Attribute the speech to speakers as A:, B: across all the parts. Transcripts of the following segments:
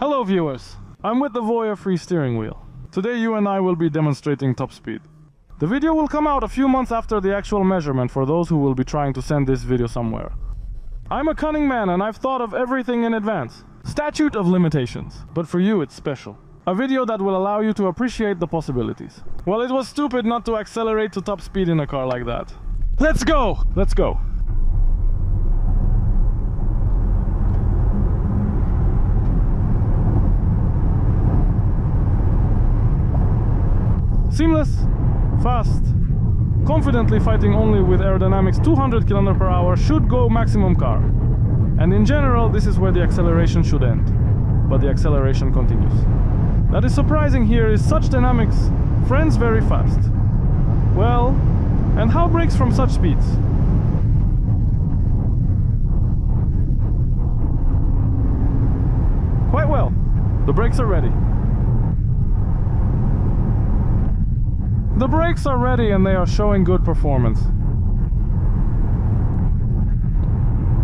A: Hello viewers, I'm with the Voyah Free steering wheel. Today you and I will be demonstrating top speed. The video will come out a few months after the actual measurement for those who will be trying to send this video somewhere. I'm a cunning man and I've thought of everything in advance. Statute of limitations. But for you it's special. A video that will allow you to appreciate the possibilities. Well, it was stupid not to accelerate to top speed in a car like that. Let's go! Let's go! Seamless, fast, confidently fighting only with aerodynamics 200 km per hour should go maximum car. And in general, this is where the acceleration should end. But the acceleration continues. That is surprising here is such dynamics, friends very fast. Well, and how brakes from such speeds? Quite well. The brakes are ready. The brakes are ready and they are showing good performance.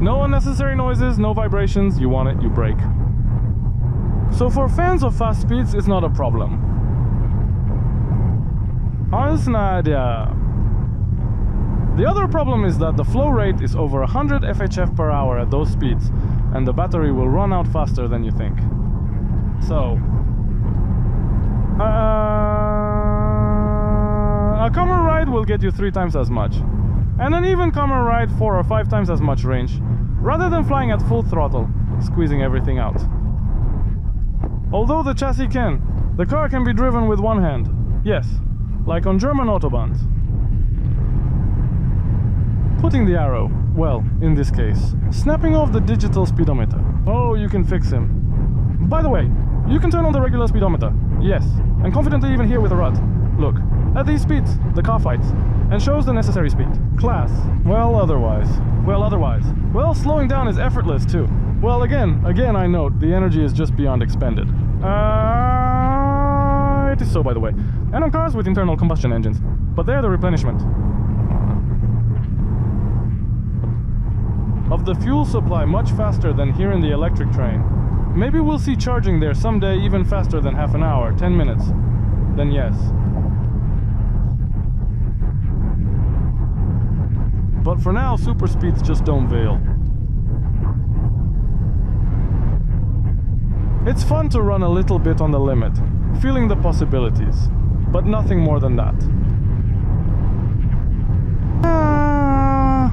A: No unnecessary noises, no vibrations, you want it, you brake. So for fans of fast speeds, it's not a problem. Ansnadia. The other problem is that the flow rate is over 100 FHF per hour at those speeds, and the battery will run out faster than you think. So... Uh, Uh, a common ride will get you three times as much. And an even common ride four or five times as much range, rather than flying at full throttle, squeezing everything out. Although the chassis can, the car can be driven with one hand. Yes, like on German autobahns. Putting the arrow, well, in this case, snapping off the digital speedometer. Oh, you can fix him. By the way, you can turn on the regular speedometer, yes, and confidently even here with a rut. Look, at these speeds, the car fights, and shows the necessary speed. Class. Well, otherwise. Well, otherwise. Well, slowing down is effortless too. Well, again, again I note, the energy is just beyond expended. Uh, it is so, by the way. And on cars with internal combustion engines. But they're the replenishment. Of the fuel supply much faster than here in the electric train. Maybe we'll see charging there someday even faster than half an hour, 10 minutes. Then yes, But for now, super speeds just don't veil. It's fun to run a little bit on the limit, feeling the possibilities, but nothing more than that. Uh,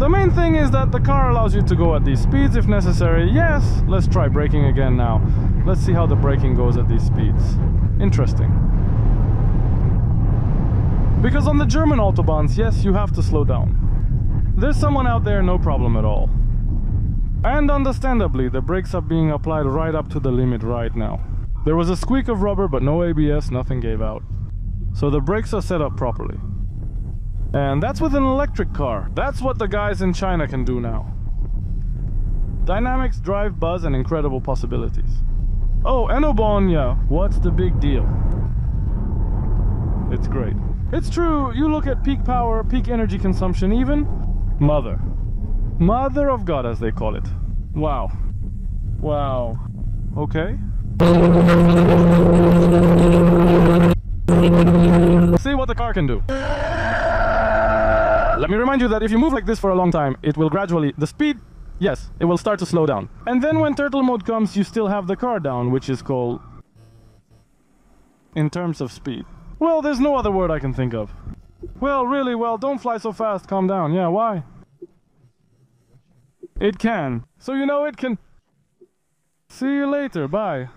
A: the main thing is that the car allows you to go at these speeds if necessary. Yes, let's try braking again now. Let's see how the braking goes at these speeds. Interesting. Because on the German autobahns, yes, you have to slow down. There's someone out there, no problem at all. And understandably, the brakes are being applied right up to the limit right now. There was a squeak of rubber, but no ABS, nothing gave out. So the brakes are set up properly. And that's with an electric car. That's what the guys in China can do now. Dynamics, drive, buzz, and incredible possibilities. Oh, Enobonya, what's the big deal? It's great. It's true, you look at peak power, peak energy consumption even. Mother. Mother of God, as they call it. Wow. Wow. Okay. See what the car can do. Let me remind you that if you move like this for a long time, it will gradually... The speed, yes, it will start to slow down. And then when turtle mode comes, you still have the car down, which is called... In terms of speed. Well, there's no other word I can think of. Well, really, well, don't fly so fast, calm down. Yeah, why? It can. So you know it can... See you later, bye.